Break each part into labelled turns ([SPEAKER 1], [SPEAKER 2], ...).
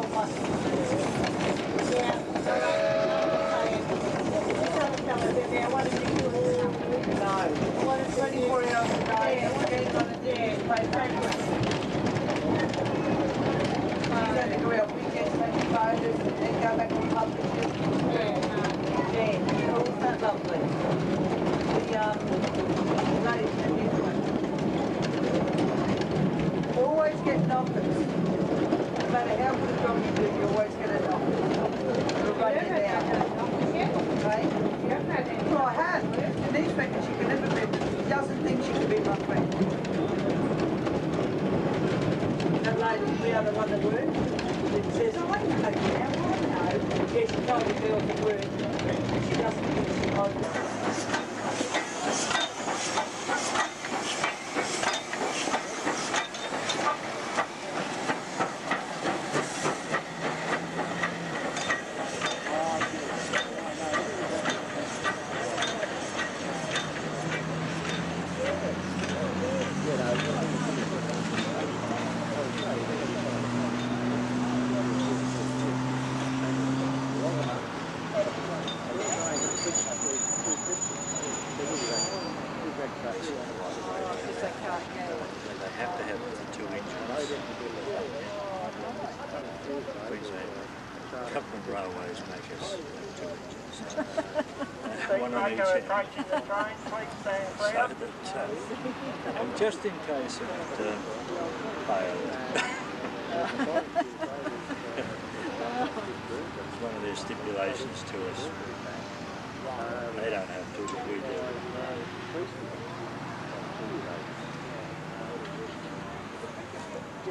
[SPEAKER 1] uma Take your way. for example, a couple of railways make us two. One on each end. so that, uh, just in case it uh, failed. it's one of their stipulations to us. They don't have to, but we do.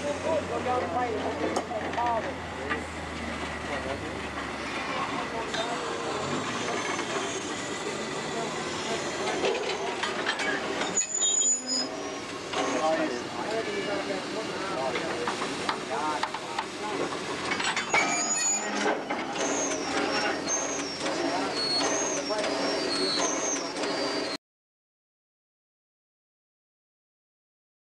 [SPEAKER 2] Thank you.